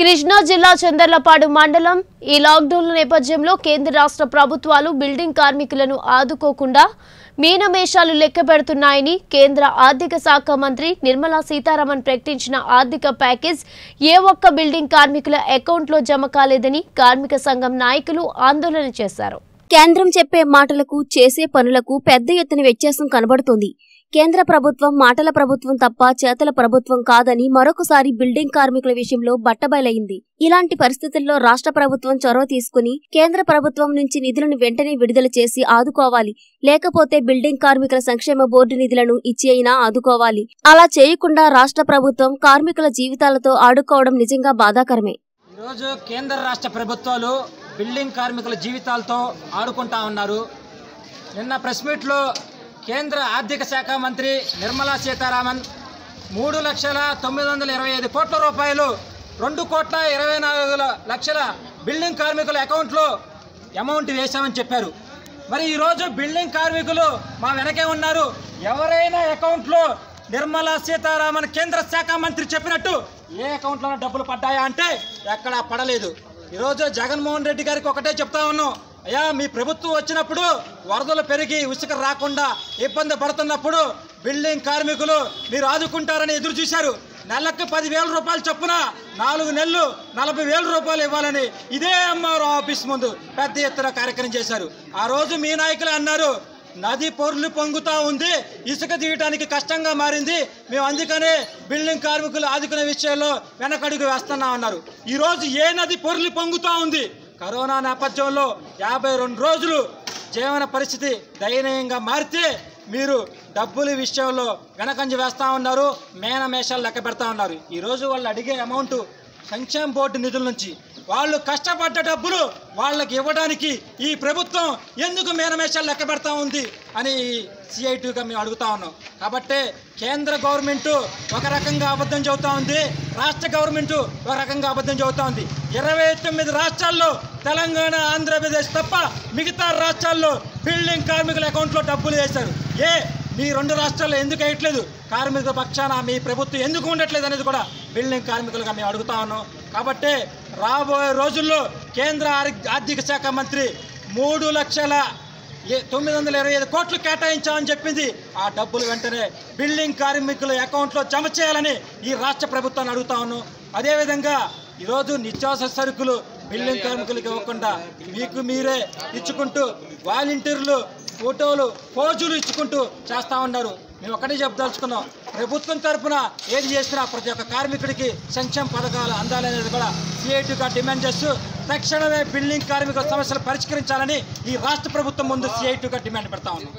కృష్ణా జిల్లా చందర్లపాడు మండలం ఈ లాక్డౌన్ నేపథ్యంలో కేంద్ర రాష్ట్ర ప్రభుత్వాలు బిల్డింగ్ కార్మికులను ఆదుకోకుండా మీనమేషాలు లెక్క పెడుతున్నాయని కేంద్ర ఆర్థిక శాఖ మంత్రి నిర్మలా సీతారామన్ ప్రకటించిన ఆర్థిక ప్యాకేజ్ ఏ ఒక్క బిల్డింగ్ కార్మికుల అకౌంట్లో జమ కాలేదని కార్మిక సంఘం నాయకులు ఆందోళన చేశారు. కేంద్రం చెప్పే మాటలకు చేసే పనులకు పెద్ద ఎత్తున వ్యత్యాసం కనబడుతోంది. కేంద్ర ప్రభుత్వం మాటల ప్రభుత్వం తప్ప చేతల ప్రభుత్వం కాదని మరొకసారి బిల్డింగ్ కార్మికుల విషయంలో బట్టబయలైంది. ఇలాంటి పరిస్థితుల్లో రాష్ట్ర ప్రభుత్వం చొరవ తీసుకుని కేంద్ర ప్రభుత్వం నుంచి నిధులను వెంటనే విడుదల చేసి ఆదుకోవాలి. లేకపోతే బిల్డింగ్ కార్మికుల సంక్షేమ బోర్డు నిధులను ఇచ్చి ఆదుకోవాలి. అలా చేయకుండా రాష్ట్ర ప్రభుత్వం కార్మికుల జీవితాలతో ఆడుకోవడం నిజంగా బాధాకరమే. ఈరోజు కేంద్ర రాష్ట్ర ప్రభుత్వాలు బిల్డింగ్ కార్మికుల జీవితాలతో ఆడుకుంటా ఉన్నారు. నిన్న ప్రెస్ మీట్లో కేంద్ర ఆర్థిక శాఖ మంత్రి నిర్మలా సీతారామన్ మూడు లక్షల తొమ్మిది వందల ఇరవై ఐదు కోట్ల రూపాయలు రెండు కోట్ల ఇరవై నాలుగు లక్షల బిల్డింగ్ కార్మికుల అకౌంట్లో అమౌంట్ వేశామని చెప్పారు. మరి ఈరోజు బిల్డింగ్ కార్మికులు మా వెనకే ఉన్నారు. ఎవరైనా అకౌంట్లో నిర్మలా సీతారామన్ కేంద్ర శాఖ మంత్రి చెప్పినట్టు ఏ అకౌంట్లో డబ్బులు పడ్డాయా అంటే ఎక్కడా పడలేదు. ఈరోజు జగన్మోహన్ రెడ్డి గారికి ఒకటే చెప్తా ఉన్నాం. అయ్యా మీ ప్రభుత్వం వచ్చినప్పుడు వరదలు పెరిగి ఉసుక రాకుండా ఇబ్బంది పడుతున్నప్పుడు బిల్డింగ్ కార్మికులు మీరు ఆదుకుంటారని ఎదురు చూశారు. నెలకు పదివేల రూపాయలు చొప్పున నాలుగు నెలలు నలభై వేల రూపాయలు ఇవ్వాలని ఇదే ఎంఆర్ ఆఫీస్ ముందు పెద్ద ఎత్తున కార్యక్రమం చేశారు. ఆ రోజు మీ నాయకులు అన్నారు నది పొర్లు పొంగుతూ ఉంది ఇసుక తీయటానికి కష్టంగా మారింది మేము అందుకనే బిల్డింగ్ కార్మికులు ఆదుకునే విషయంలో వెనకడుగు వేస్తున్నామన్నారు. ఈరోజు ఏ నది పొర్లు పొంగుతూ ఉంది? కరోనా నేపథ్యంలో యాభై రెండు రోజులు జీవన పరిస్థితి దయనీయంగా మారితే మీరు డబ్బుల విషయంలో వెనకంజ వేస్తూ ఉన్నారు మేనమేషాలు లెక్క పెడతా ఉన్నారు. ఈరోజు వాళ్ళు అడిగే అమౌంట్ సంక్షేమ బోర్డు నిధుల నుంచి వాళ్ళు కష్టపడ్డ డబ్బులు వాళ్ళకి ఇవ్వడానికి ఈ ప్రభుత్వం ఎందుకు మేనమేషాలు లెక్క పెడతా ఉంది అని సిఐటిగా మేము అడుగుతా ఉన్నాం. కాబట్టి కేంద్ర గవర్నమెంట్ ఒక రకంగా అబద్ధం చెబుతా ఉంది రాష్ట్ర గవర్నమెంట్ ఒక రకంగా అబద్ధం చెబుతా ఉంది. ఇరవై తొమ్మిది రాష్ట్రాల్లో తెలంగాణ ఆంధ్రప్రదేశ్ తప్ప మిగతా రాష్ట్రాల్లో బిల్డింగ్ కార్మికుల అకౌంట్లో డబ్బులు వేశారు. ఏ ఈ రెండు రాష్ట్రాల్లో ఎందుకు వేయట్లేదు? కార్మికుల పక్షాన మీ ప్రభుత్వం ఎందుకు ఉండట్లేదు అనేది కూడా బిల్డింగ్ కార్మికులుగా మేము అడుగుతా ఉన్నాం. కాబట్టి రాబోయే రోజుల్లో కేంద్ర ఆర్థిక శాఖ మంత్రి మూడు లక్షల తొమ్మిది వందల ఇరవై ఐదు కోట్లు కేటాయించామని చెప్పింది. ఆ డబ్బులు వెంటనే బిల్డింగ్ కార్మికుల అకౌంట్లో జమ చేయాలని ఈ రాష్ట్ర ప్రభుత్వాన్ని అడుగుతా ఉన్నాం. అదేవిధంగా ఈరోజు నిత్యావసర సరుకులు బిల్డింగ్ కార్మికులకు ఇవ్వకుండా మీకు మీరే ఇచ్చుకుంటూ వాలంటీర్లు ఫోటోలు పోజులు ఇచ్చుకుంటూ చేస్తా ఉన్నారు. మేము ఒకటే చెప్పదలుచుకున్నాం. ప్రభుత్వం తరపున ఏది చేసినా ప్రతి ఒక్క కార్మికుడికి సంక్షేమ పథకాలు అందాలనేది కూడా సిఐటిగా డిమాండ్ చేస్తూ తక్షణమే బిల్డింగ్ కార్మికుల సమస్యలు పరిష్కరించాలని ఈ రాష్ట్ర ప్రభుత్వం ముందు సిఐటిగా డిమాండ్ పెడతా ఉన్నాం.